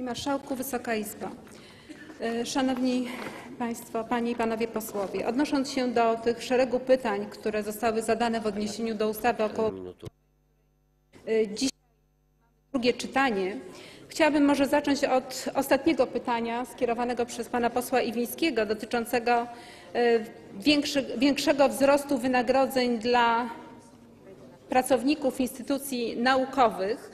Panie Marszałku, Wysoka Izbo! E, Szanowni Państwo, Panie i Panowie Posłowie! Odnosząc się do tych szeregu pytań, które zostały zadane w odniesieniu do ustawy około E, Dzisiaj drugie czytanie. Chciałabym może zacząć od ostatniego pytania skierowanego przez pana posła Iwińskiego dotyczącego e, większego wzrostu wynagrodzeń dla pracowników instytucji naukowych.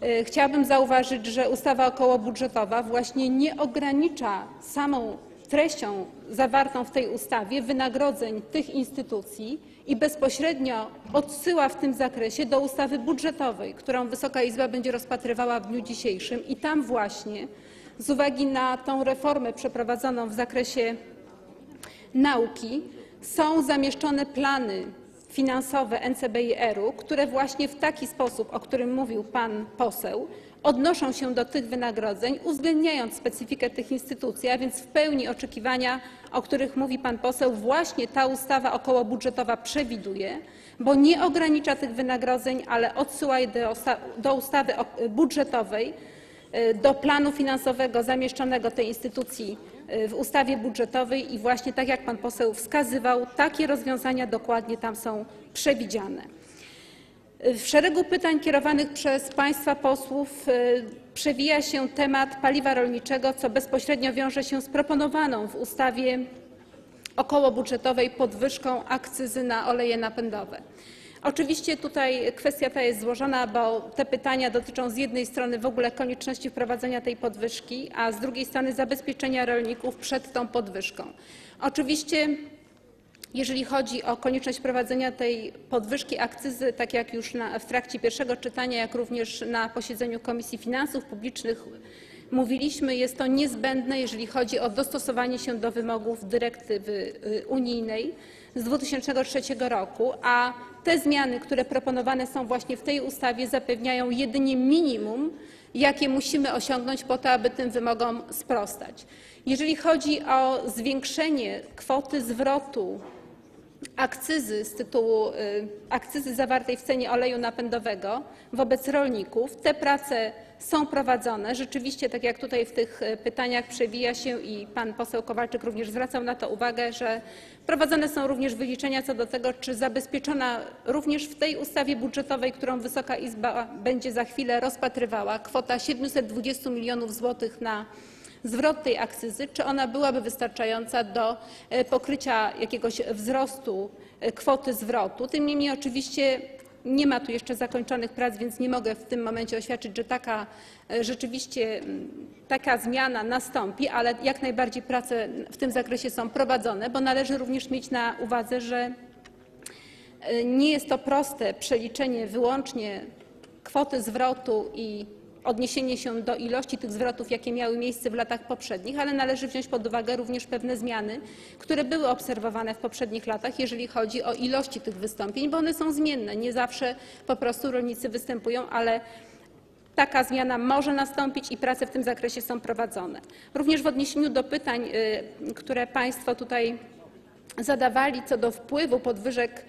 E, Chciałabym zauważyć, że ustawa okołobudżetowa właśnie nie ogranicza samą treścią zawartą w tej ustawie wynagrodzeń tych instytucji i bezpośrednio odsyła w tym zakresie do ustawy budżetowej, którą Wysoka Izba będzie rozpatrywała w dniu dzisiejszym. I tam właśnie z uwagi na tą reformę przeprowadzoną w zakresie nauki są zamieszczone plany finansowe NCBIR-u, które właśnie w taki sposób, o którym mówił pan poseł, odnoszą się do tych wynagrodzeń, uwzględniając specyfikę tych instytucji, a więc w pełni oczekiwania, o których mówi pan poseł, właśnie ta ustawa okołobudżetowa przewiduje, bo nie ogranicza tych wynagrodzeń, ale odsyła je do, do ustawy budżetowej, y, do planu finansowego zamieszczonego tej instytucji w ustawie budżetowej i właśnie tak jak pan poseł wskazywał, takie rozwiązania dokładnie tam są przewidziane. W szeregu pytań kierowanych przez państwa posłów y, przewija się temat paliwa rolniczego, co bezpośrednio wiąże się z proponowaną w ustawie okołobudżetowej podwyżką akcyzy na oleje napędowe. Oczywiście tutaj kwestia ta jest złożona, bo te pytania dotyczą z jednej strony w ogóle konieczności wprowadzenia tej podwyżki, a z drugiej strony zabezpieczenia rolników przed tą podwyżką. Oczywiście jeżeli chodzi o konieczność wprowadzenia tej podwyżki akcyzy, tak jak już na, w trakcie pierwszego czytania, jak również na posiedzeniu Komisji Finansów Publicznych mówiliśmy, jest to niezbędne, jeżeli chodzi o dostosowanie się do wymogów dyrektywy y, unijnej z 2003 roku, a te zmiany, które proponowane są właśnie w tej ustawie, zapewniają jedynie minimum, jakie musimy osiągnąć po to, aby tym wymogom sprostać. Jeżeli chodzi o zwiększenie kwoty zwrotu akcyzy z tytułu y, akcyzy zawartej w cenie oleju napędowego wobec rolników. Te prace są prowadzone. Rzeczywiście, tak jak tutaj w tych y, pytaniach przewija się i pan poseł Kowalczyk również zwracał na to uwagę, że prowadzone są również wyliczenia co do tego, czy zabezpieczona również w tej ustawie budżetowej, którą Wysoka Izba będzie za chwilę rozpatrywała, kwota 720 milionów złotych na zwrot tej akcyzy, czy ona byłaby wystarczająca do e, pokrycia jakiegoś wzrostu e, kwoty zwrotu. Tym niemniej oczywiście nie ma tu jeszcze zakończonych prac, więc nie mogę w tym momencie oświadczyć, że taka e, rzeczywiście taka zmiana nastąpi, ale jak najbardziej prace w tym zakresie są prowadzone, bo należy również mieć na uwadze, że nie jest to proste przeliczenie wyłącznie kwoty zwrotu i odniesienie się do ilości tych zwrotów, jakie miały miejsce w latach poprzednich, ale należy wziąć pod uwagę również pewne zmiany, które były obserwowane w poprzednich latach, jeżeli chodzi o ilości tych wystąpień, bo one są zmienne. Nie zawsze po prostu rolnicy występują, ale taka zmiana może nastąpić i prace w tym zakresie są prowadzone. Również w odniesieniu do pytań, y, które Państwo tutaj zadawali co do wpływu podwyżek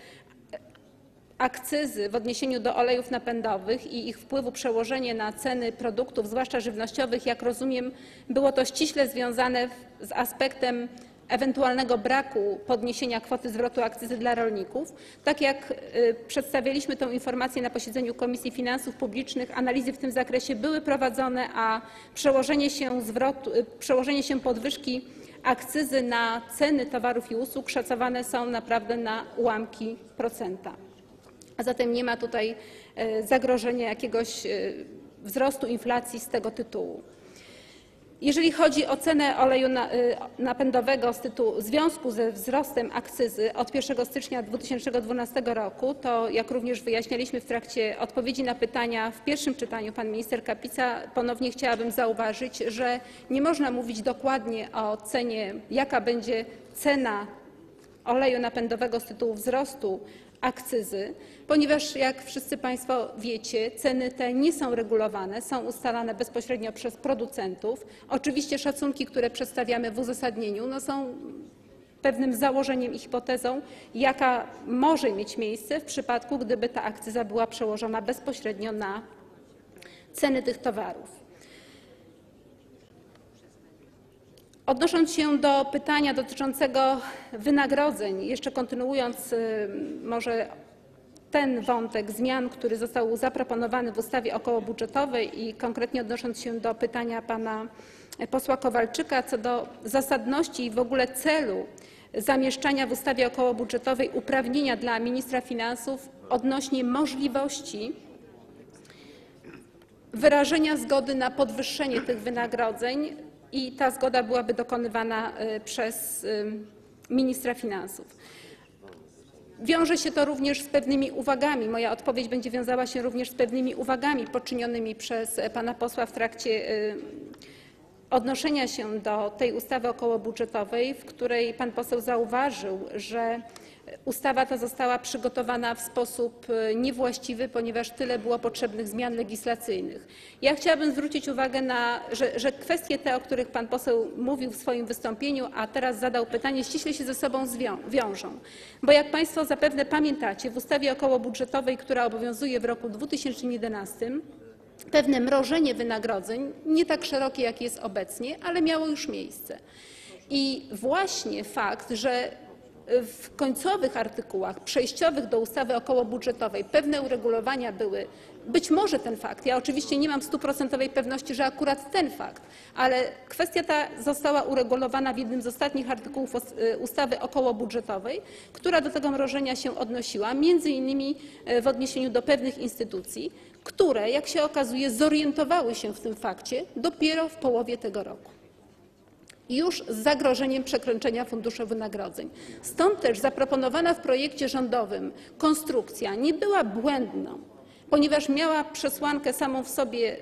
akcyzy w odniesieniu do olejów napędowych i ich wpływu przełożenie na ceny produktów, zwłaszcza żywnościowych, jak rozumiem, było to ściśle związane z aspektem ewentualnego braku podniesienia kwoty zwrotu akcyzy dla rolników. Tak jak y, przedstawialiśmy tę informację na posiedzeniu Komisji Finansów Publicznych, analizy w tym zakresie były prowadzone, a przełożenie się, zwrotu, y, przełożenie się podwyżki akcyzy na ceny towarów i usług szacowane są naprawdę na ułamki procenta a zatem nie ma tutaj e, zagrożenia jakiegoś e, wzrostu inflacji z tego tytułu. Jeżeli chodzi o cenę oleju e, napędowego z tytułu w związku ze wzrostem akcyzy od 1 stycznia 2012 roku, to jak również wyjaśnialiśmy w trakcie odpowiedzi na pytania w pierwszym czytaniu pan minister Kapica, ponownie chciałabym zauważyć, że nie można mówić dokładnie o cenie, jaka będzie cena oleju napędowego z tytułu wzrostu akcyzy, ponieważ jak wszyscy Państwo wiecie, ceny te nie są regulowane, są ustalane bezpośrednio przez producentów. Oczywiście szacunki, które przedstawiamy w uzasadnieniu, no są pewnym założeniem i hipotezą, jaka może mieć miejsce w przypadku, gdyby ta akcyza była przełożona bezpośrednio na ceny tych towarów. Odnosząc się do pytania dotyczącego wynagrodzeń, jeszcze kontynuując y, może ten wątek zmian, który został zaproponowany w ustawie okołobudżetowej i konkretnie odnosząc się do pytania pana posła Kowalczyka co do zasadności i w ogóle celu zamieszczania w ustawie okołobudżetowej uprawnienia dla ministra finansów odnośnie możliwości wyrażenia zgody na podwyższenie tych wynagrodzeń i ta zgoda byłaby dokonywana y, przez y, ministra finansów. Wiąże się to również z pewnymi uwagami. Moja odpowiedź będzie wiązała się również z pewnymi uwagami poczynionymi przez e, pana posła w trakcie y, odnoszenia się do tej ustawy okołobudżetowej, w której pan poseł zauważył, że ustawa ta została przygotowana w sposób e, niewłaściwy, ponieważ tyle było potrzebnych zmian legislacyjnych. Ja chciałabym zwrócić uwagę na, że, że kwestie te, o których pan poseł mówił w swoim wystąpieniu, a teraz zadał pytanie, ściśle się ze sobą wiążą. Bo jak państwo zapewne pamiętacie, w ustawie okołobudżetowej, która obowiązuje w roku 2011, pewne mrożenie wynagrodzeń, nie tak szerokie jak jest obecnie, ale miało już miejsce. I właśnie fakt, że w końcowych artykułach przejściowych do ustawy okołobudżetowej pewne uregulowania były, być może ten fakt, ja oczywiście nie mam stuprocentowej pewności, że akurat ten fakt, ale kwestia ta została uregulowana w jednym z ostatnich artykułów y, ustawy okołobudżetowej, która do tego mrożenia się odnosiła, między innymi e, w odniesieniu do pewnych instytucji, które, jak się okazuje, zorientowały się w tym fakcie dopiero w połowie tego roku już z zagrożeniem przekroczenia funduszu wynagrodzeń. Stąd też zaproponowana w projekcie rządowym konstrukcja nie była błędną, ponieważ miała przesłankę samą w sobie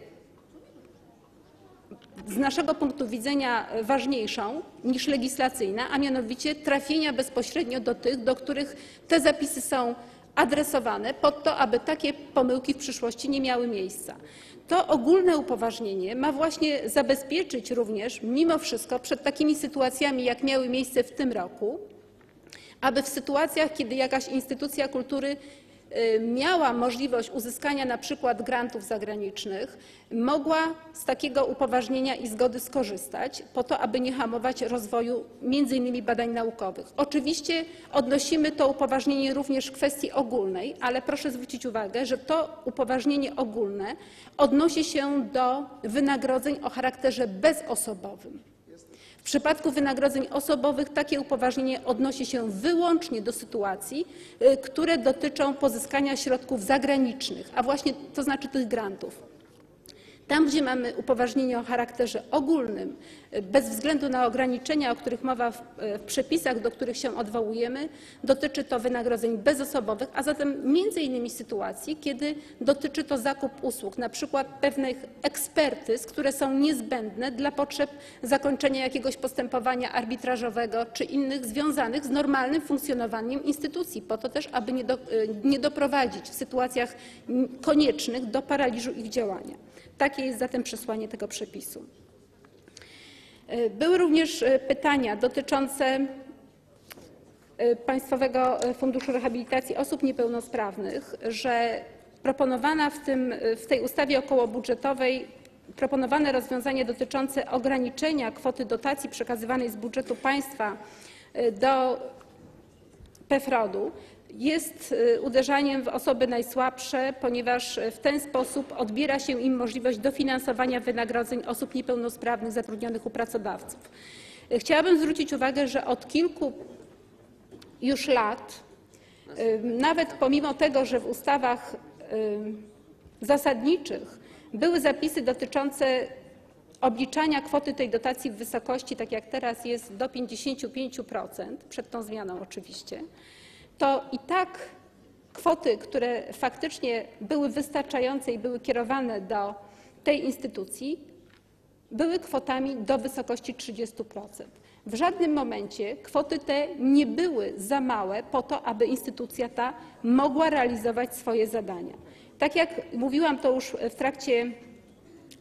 z naszego punktu widzenia ważniejszą niż legislacyjna, a mianowicie trafienia bezpośrednio do tych, do których te zapisy są adresowane, po to, aby takie pomyłki w przyszłości nie miały miejsca. To ogólne upoważnienie ma właśnie zabezpieczyć również mimo wszystko przed takimi sytuacjami, jak miały miejsce w tym roku, aby w sytuacjach, kiedy jakaś instytucja kultury miała możliwość uzyskania na przykład grantów zagranicznych, mogła z takiego upoważnienia i zgody skorzystać po to, aby nie hamować rozwoju między innymi badań naukowych. Oczywiście odnosimy to upoważnienie również w kwestii ogólnej, ale proszę zwrócić uwagę, że to upoważnienie ogólne odnosi się do wynagrodzeń o charakterze bezosobowym. W przypadku wynagrodzeń osobowych takie upoważnienie odnosi się wyłącznie do sytuacji, y, które dotyczą pozyskania środków zagranicznych, a właśnie to znaczy tych grantów. Tam, gdzie mamy upoważnienie o charakterze ogólnym, bez względu na ograniczenia, o których mowa w, przepisach, do których się odwołujemy, dotyczy to wynagrodzeń bezosobowych, a zatem między innymi sytuacji, kiedy dotyczy to zakup usług, na przykład pewnych ekspertyz, które są niezbędne dla potrzeb zakończenia jakiegoś postępowania arbitrażowego czy innych związanych z normalnym funkcjonowaniem instytucji, po to też, aby nie, do, nie doprowadzić w sytuacjach koniecznych do paraliżu ich działania. Takie jest zatem przesłanie tego przepisu. E, Były również e, pytania dotyczące e, Państwowego Funduszu Rehabilitacji Osób Niepełnosprawnych, że proponowana w, tym, w tej ustawie okołobudżetowej proponowane rozwiązanie dotyczące ograniczenia kwoty dotacji przekazywanej z budżetu państwa do PFROD-u jest y, uderzaniem w osoby najsłabsze, ponieważ w ten sposób odbiera się im możliwość dofinansowania wynagrodzeń osób niepełnosprawnych zatrudnionych u pracodawców. Y, Chciałabym zwrócić uwagę, że od kilku już lat, y, nawet pomimo tego, że w ustawach zasadniczych były zapisy dotyczące obliczania kwoty tej dotacji w wysokości, tak jak teraz jest, do 55%, przed tą zmianą oczywiście, to i tak kwoty, które faktycznie były wystarczające i były kierowane do tej instytucji, były kwotami do wysokości 30%. W żadnym momencie kwoty te nie były za małe po to, aby instytucja ta mogła realizować swoje zadania. Tak jak mówiłam to już w trakcie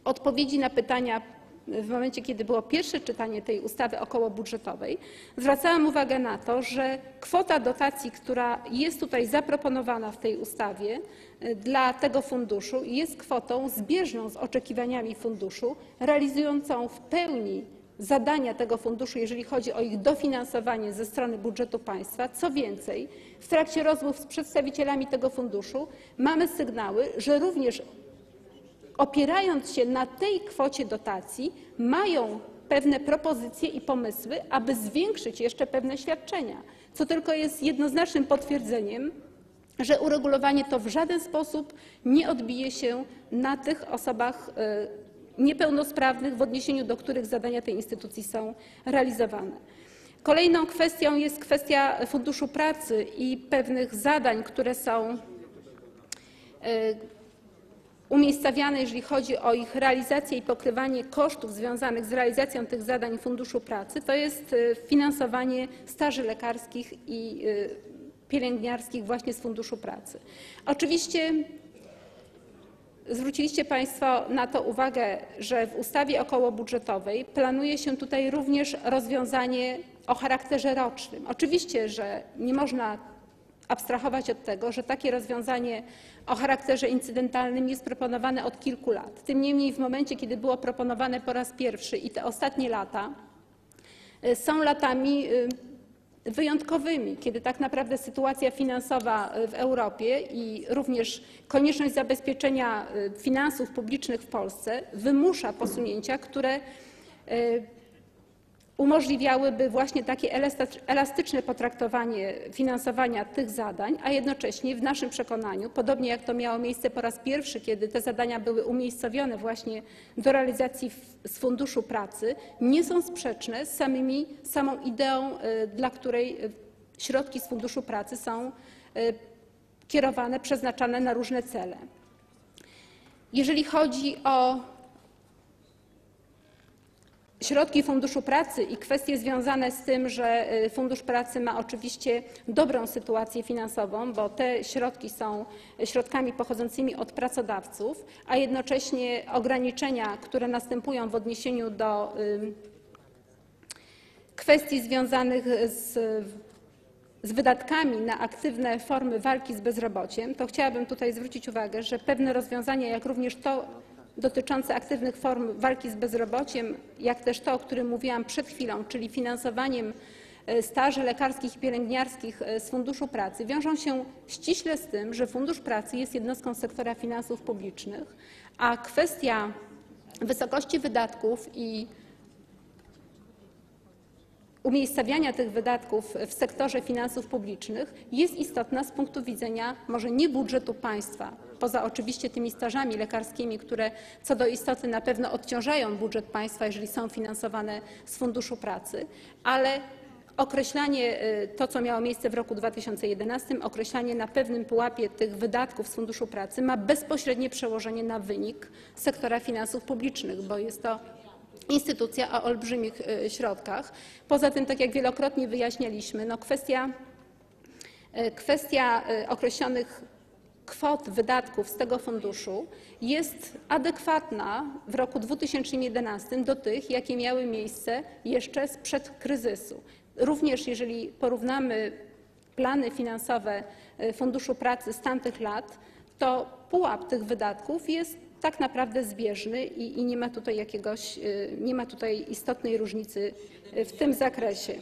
odpowiedzi na pytania w momencie, kiedy było pierwsze czytanie tej ustawy okołobudżetowej, zwracałam uwagę na to, że kwota dotacji, która jest tutaj zaproponowana w tej ustawie y, dla tego funduszu, jest kwotą zbieżną z oczekiwaniami funduszu, realizującą w pełni zadania tego funduszu, jeżeli chodzi o ich dofinansowanie ze strony budżetu państwa. Co więcej, w trakcie rozmów z przedstawicielami tego funduszu mamy sygnały, że również opierając się na tej kwocie dotacji, mają pewne propozycje i pomysły, aby zwiększyć jeszcze pewne świadczenia, co tylko jest jednoznacznym potwierdzeniem, że uregulowanie to w żaden sposób nie odbije się na tych osobach e, niepełnosprawnych, w odniesieniu do których zadania tej instytucji są realizowane. Kolejną kwestią jest kwestia Funduszu Pracy i pewnych zadań, które są e, umiejscawiane, jeżeli chodzi o ich realizację i pokrywanie kosztów związanych z realizacją tych zadań Funduszu Pracy, to jest e, finansowanie staży lekarskich i e, pielęgniarskich właśnie z Funduszu Pracy. Oczywiście zwróciliście Państwo na to uwagę, że w ustawie okołobudżetowej planuje się tutaj również rozwiązanie o charakterze rocznym. Oczywiście, że nie można abstrahować od tego, że takie rozwiązanie o charakterze incydentalnym jest proponowane od kilku lat. Tym niemniej w momencie, kiedy było proponowane po raz pierwszy i te ostatnie lata y, są latami y, wyjątkowymi, kiedy tak naprawdę sytuacja finansowa w Europie i również konieczność zabezpieczenia y, finansów publicznych w Polsce wymusza posunięcia, które umożliwiałyby właśnie takie elastyczne potraktowanie finansowania tych zadań, a jednocześnie w naszym przekonaniu, podobnie jak to miało miejsce po raz pierwszy, kiedy te zadania były umiejscowione właśnie do realizacji z Funduszu Pracy, nie są sprzeczne z samymi, samą ideą, y, dla której y, środki z Funduszu Pracy są y, kierowane, przeznaczane na różne cele. Jeżeli chodzi o środki Funduszu Pracy i kwestie związane z tym, że y, Fundusz Pracy ma oczywiście dobrą sytuację finansową, bo te środki są środkami pochodzącymi od pracodawców, a jednocześnie ograniczenia, które następują w odniesieniu do kwestii związanych z, z wydatkami na aktywne formy walki z bezrobociem, to chciałabym tutaj zwrócić uwagę, że pewne rozwiązania, jak również to dotyczące aktywnych form walki z bezrobociem, jak też to, o którym mówiłam przed chwilą, czyli finansowaniem e, staży lekarskich i pielęgniarskich e, z Funduszu Pracy, wiążą się ściśle z tym, że Fundusz Pracy jest jednostką sektora finansów publicznych, a kwestia wysokości wydatków i umiejscawiania tych wydatków w sektorze finansów publicznych jest istotna z punktu widzenia może nie budżetu państwa, poza oczywiście tymi stażami lekarskimi, które co do istoty na pewno odciążają budżet państwa, jeżeli są finansowane z Funduszu Pracy, ale określanie, y, to co miało miejsce w roku 2011, określanie na pewnym pułapie tych wydatków z Funduszu Pracy ma bezpośrednie przełożenie na wynik sektora finansów publicznych, bo jest to instytucja o olbrzymich y, środkach. Poza tym, tak jak wielokrotnie wyjaśnialiśmy, no kwestia, y, kwestia określonych kwot wydatków z tego funduszu jest adekwatna w roku 2011 do tych, jakie miały miejsce jeszcze sprzed kryzysu. Również jeżeli porównamy plany finansowe e, Funduszu Pracy z tamtych lat, to pułap tych wydatków jest tak naprawdę zbieżny i, i nie ma tutaj jakiegoś, e, nie ma tutaj istotnej różnicy e, w tym zakresie.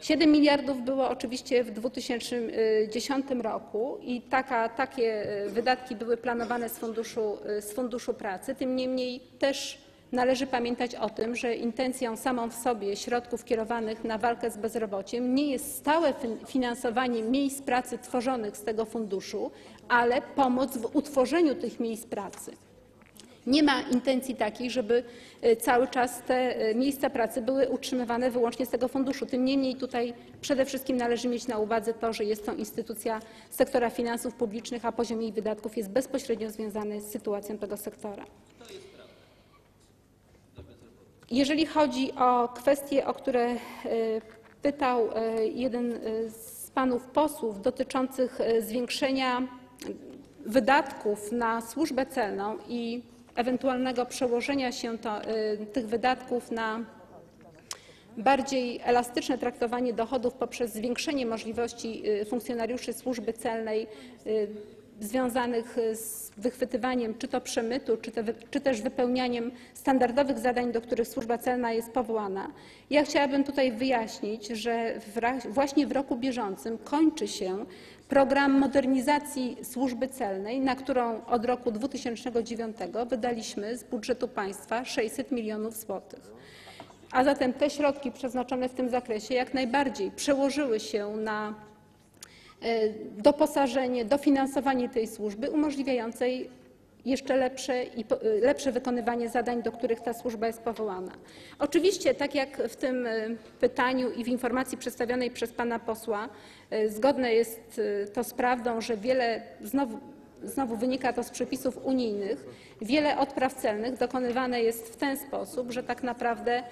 7 miliardów było oczywiście w 2010 roku i taka, takie e, wydatki były planowane z funduszu, e, z funduszu Pracy. Tym niemniej też należy pamiętać o tym, że intencją samą w sobie środków kierowanych na walkę z bezrobociem nie jest stałe finansowanie miejsc pracy tworzonych z tego funduszu, ale pomoc w utworzeniu tych miejsc pracy. Nie ma intencji takiej, żeby e, cały czas te e, miejsca pracy były utrzymywane wyłącznie z tego funduszu. Tym niemniej tutaj przede wszystkim należy mieć na uwadze to, że jest to instytucja sektora finansów publicznych, a poziom jej wydatków jest bezpośrednio związany z sytuacją tego sektora. Jeżeli chodzi o kwestie, o które e, pytał jeden z panów posłów dotyczących zwiększenia wydatków na służbę celną i ewentualnego przełożenia się y, tych wydatków na bardziej elastyczne traktowanie dochodów poprzez zwiększenie możliwości y, funkcjonariuszy Służby Celnej y, związanych z wychwytywaniem czy to przemytu, czy, te, czy też wypełnianiem standardowych zadań, do których służba celna jest powołana. Ja chciałabym tutaj wyjaśnić, że właśnie w roku bieżącym kończy się program modernizacji służby celnej, na którą od roku 2009 wydaliśmy z budżetu państwa 600 milionów złotych. A zatem te środki przeznaczone w tym zakresie jak najbardziej przełożyły się na e, doposażenie, dofinansowanie tej służby umożliwiającej jeszcze lepsze, i e, lepsze wykonywanie zadań, do których ta służba jest powołana. Oczywiście, tak jak w tym e, pytaniu i w informacji przedstawionej przez pana posła, e, zgodne jest to z prawdą, że wiele, znowu, znowu wynika to z przepisów unijnych, wiele odpraw celnych dokonywane jest w ten sposób, że tak naprawdę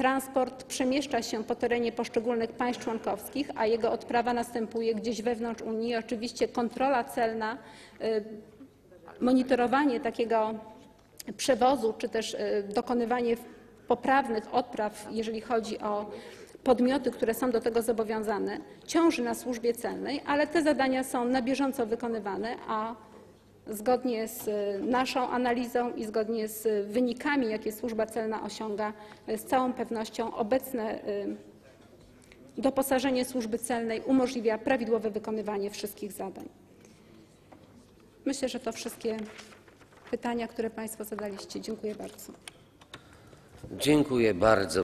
transport przemieszcza się po terenie poszczególnych państw członkowskich, a jego odprawa następuje gdzieś wewnątrz Unii. Oczywiście kontrola celna, y, monitorowanie takiego przewozu, czy też y, dokonywanie poprawnych odpraw, jeżeli chodzi o podmioty, które są do tego zobowiązane, ciąży na służbie celnej, ale te zadania są na bieżąco wykonywane, a zgodnie z y, naszą analizą i zgodnie z wynikami, jakie służba celna osiąga, y, z całą pewnością obecne doposażenie służby celnej umożliwia prawidłowe wykonywanie wszystkich zadań. Myślę, że to wszystkie pytania, które Państwo zadaliście. Dziękuję bardzo. Dziękuję bardzo.